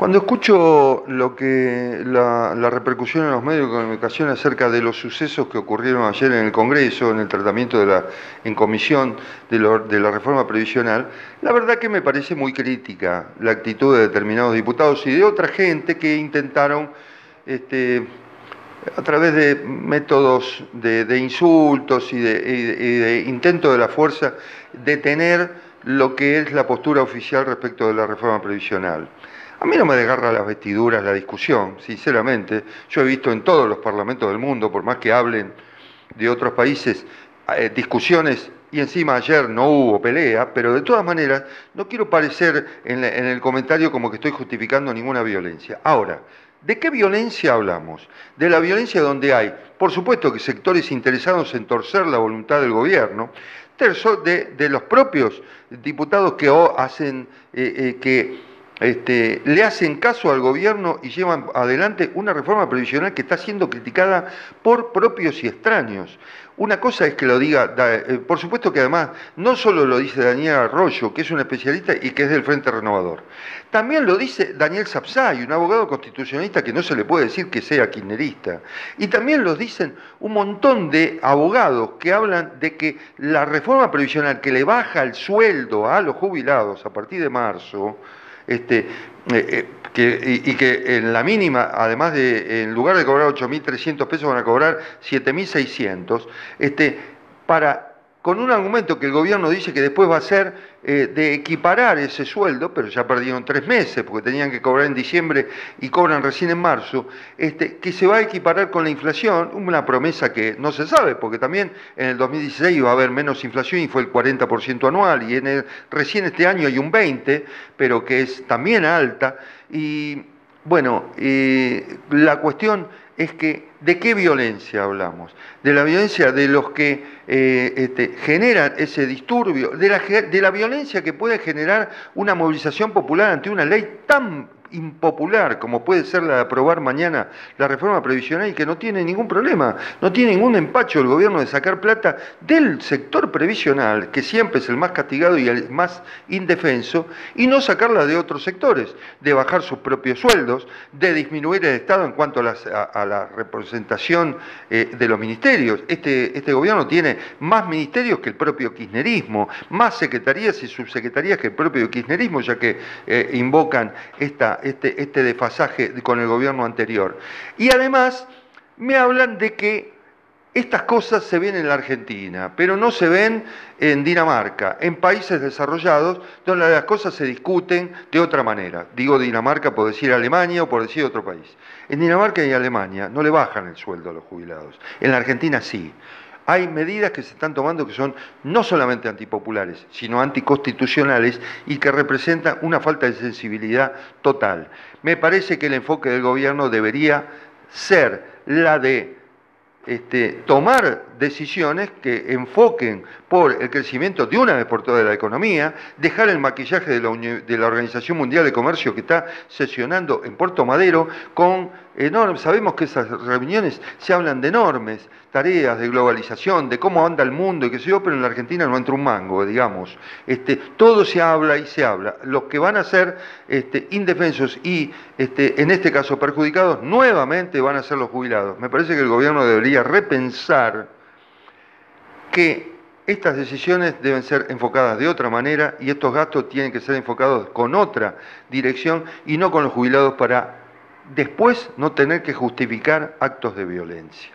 Cuando escucho lo que la, repercusión en los medios de comunicación acerca de los sucesos que ocurrieron ayer en el Congreso, en el tratamiento de la, en comisión de, la reforma previsional, la verdad que me parece muy crítica la actitud de determinados diputados y de otra gente que intentaron, este, a través de métodos de, insultos y de, y de intento de la fuerza, detener lo que es la postura oficial respecto de la reforma previsional. A mí no me desgarra las vestiduras la discusión, sinceramente. Yo he visto en todos los parlamentos del mundo, por más que hablen de otros países, eh, discusiones y encima ayer no hubo pelea, pero de todas maneras no quiero parecer en, el comentario como que estoy justificando ninguna violencia. Ahora, ¿de qué violencia hablamos? De la violencia donde hay, por supuesto que sectores interesados en torcer la voluntad del gobierno, terzo de, los propios diputados que hacen eh, eh, que este, le hacen caso al gobierno y llevan adelante una reforma previsional que está siendo criticada por propios y extraños. Una cosa es que lo diga, eh, por supuesto que además no solo lo dice Daniel Arroyo, que es un especialista y que es del Frente Renovador, también lo dice Daniel Sapsay, un abogado constitucionalista que no se le puede decir que sea kirchnerista. Y también lo dicen un montón de abogados que hablan de que la reforma previsional que le baja el sueldo a los jubilados a partir de marzo, este, eh, eh, y, que en la mínima, además de, en lugar de cobrar 8.300 pesos, van a cobrar 7.600, este, para con un argumento que el gobierno dice que después va a ser eh, de equiparar ese sueldo, pero ya perdieron tres meses porque tenían que cobrar en diciembre y cobran recién en marzo, este, que se va a equiparar con la inflación, una promesa que no se sabe, porque también en el 2016 iba a haber menos inflación y fue el 40% anual, y en recién este año hay un 20%, pero que es también alta, y bueno, eh, la cuestión es que ¿de qué violencia hablamos? De la violencia de los que eh, este, generan ese disturbio, de la, de la violencia que puede generar una movilización popular ante una ley tan impopular como puede ser la de aprobar mañana la reforma previsional y que no tiene ningún problema, no tiene ningún empacho el gobierno de sacar plata del sector previsional, que siempre es el más castigado y el más indefenso, y no sacarla de otros sectores, de bajar sus propios sueldos, de disminuir el Estado en cuanto a, la representación eh, de los ministerios. Este, este gobierno tiene más ministerios que el propio kirchnerismo, más secretarías y subsecretarías que el propio kirchnerismo, ya que eh, invocan esta este, este desfasaje con el gobierno anterior. Y además me hablan de que estas cosas se ven en la Argentina, pero no se ven en Dinamarca, en países desarrollados donde las cosas se discuten de otra manera. Digo Dinamarca por decir Alemania o por decir otro país. En Dinamarca y Alemania no le bajan el sueldo a los jubilados. En la Argentina sí hay medidas que se están tomando que son no solamente antipopulares, sino anticonstitucionales y que representan una falta de sensibilidad total. Me parece que el enfoque del gobierno debería ser la de este, tomar decisiones que enfoquen por el crecimiento de una vez por todas de la economía, dejar el maquillaje de la, de la, Organización Mundial de Comercio que está sesionando en Puerto Madero con enormes, sabemos que esas reuniones se hablan de enormes tareas de globalización, de cómo anda el mundo y qué sé yo, pero en la Argentina no entra un mango, digamos. Este, todo se habla y se habla. Los que van a ser este, indefensos y este, en este caso perjudicados nuevamente van a ser los jubilados. Me parece que el gobierno debería repensar que estas decisiones deben ser enfocadas de otra manera y estos gastos tienen que ser enfocados con otra dirección y no con los jubilados para después no tener que justificar actos de violencia.